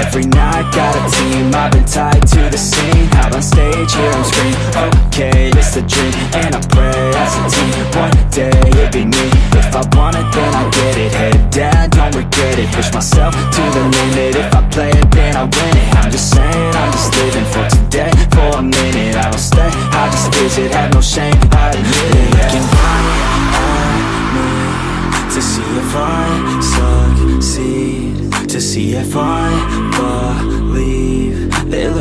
Every night, got a team. I've been tied to the scene. Out on stage, here I'm screaming Okay, it's a dream And I pray as a team. One day, it be me. If I want it, then I get it. Head down, don't regret it. Push myself to the limit. If I play it, then I win it. I'm just saying, I'm just living for today. For a minute, I don't stay. I just visit, have no shame, I admit it. Looking right at me To see if I succeed. To see if I